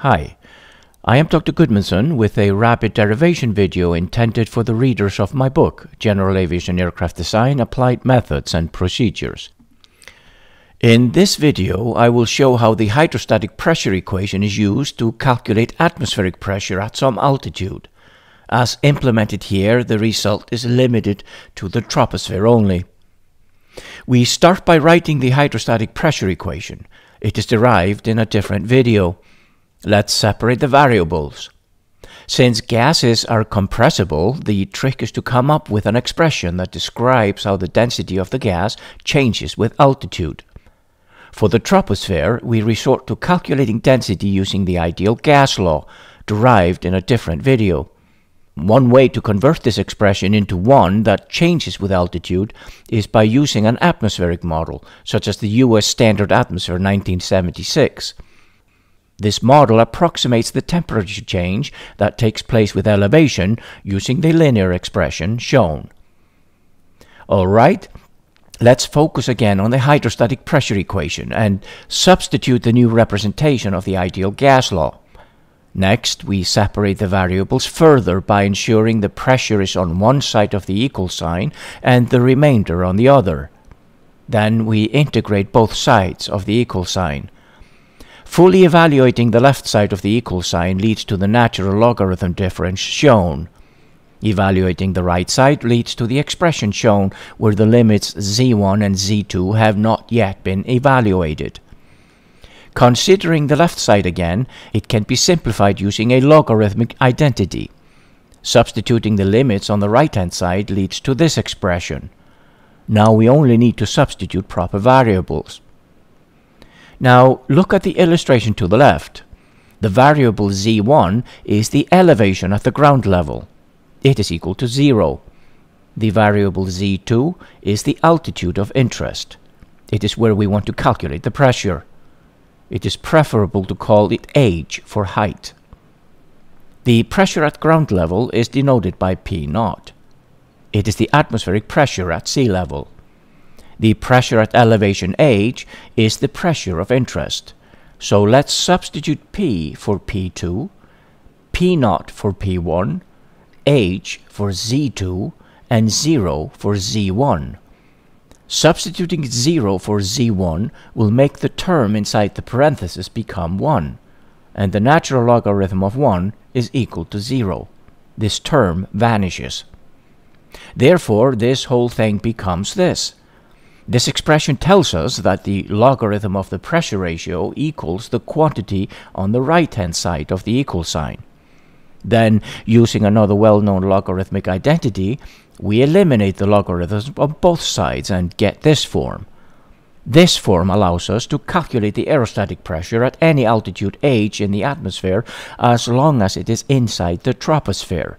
Hi, I am Dr. Gudmundsson with a rapid derivation video intended for the readers of my book, General Aviation Aircraft Design Applied Methods and Procedures. In this video, I will show how the hydrostatic pressure equation is used to calculate atmospheric pressure at some altitude. As implemented here, the result is limited to the troposphere only. We start by writing the hydrostatic pressure equation. It is derived in a different video. Let's separate the variables. Since gases are compressible, the trick is to come up with an expression that describes how the density of the gas changes with altitude. For the troposphere, we resort to calculating density using the ideal gas law, derived in a different video. One way to convert this expression into one that changes with altitude is by using an atmospheric model, such as the US Standard Atmosphere 1976. This model approximates the temperature change that takes place with elevation using the linear expression shown. Alright, let's focus again on the hydrostatic pressure equation and substitute the new representation of the ideal gas law. Next, we separate the variables further by ensuring the pressure is on one side of the equal sign and the remainder on the other. Then we integrate both sides of the equal sign. Fully evaluating the left side of the equal sign leads to the natural logarithm difference shown. Evaluating the right side leads to the expression shown where the limits z1 and z2 have not yet been evaluated. Considering the left side again, it can be simplified using a logarithmic identity. Substituting the limits on the right hand side leads to this expression. Now we only need to substitute proper variables. Now look at the illustration to the left. The variable z1 is the elevation at the ground level. It is equal to 0. The variable z2 is the altitude of interest. It is where we want to calculate the pressure. It is preferable to call it h for height. The pressure at ground level is denoted by P0. It is the atmospheric pressure at sea level. The pressure at elevation h is the pressure of interest. So let's substitute P for P2, P0 for P1, H for Z2, and 0 for Z1. Substituting 0 for Z1 will make the term inside the parenthesis become 1, and the natural logarithm of 1 is equal to 0. This term vanishes. Therefore, this whole thing becomes this. This expression tells us that the logarithm of the pressure ratio equals the quantity on the right-hand side of the equal sign. Then, using another well-known logarithmic identity, we eliminate the logarithms on both sides and get this form. This form allows us to calculate the aerostatic pressure at any altitude h in the atmosphere as long as it is inside the troposphere.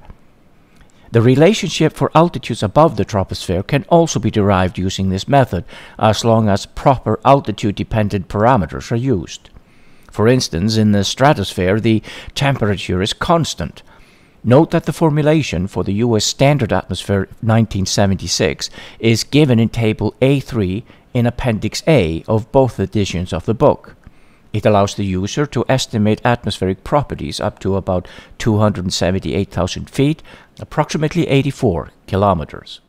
The relationship for altitudes above the troposphere can also be derived using this method as long as proper altitude-dependent parameters are used. For instance, in the stratosphere, the temperature is constant. Note that the formulation for the US Standard Atmosphere 1976 is given in Table A3 in Appendix A of both editions of the book. It allows the user to estimate atmospheric properties up to about 278,000 feet, approximately 84 kilometers.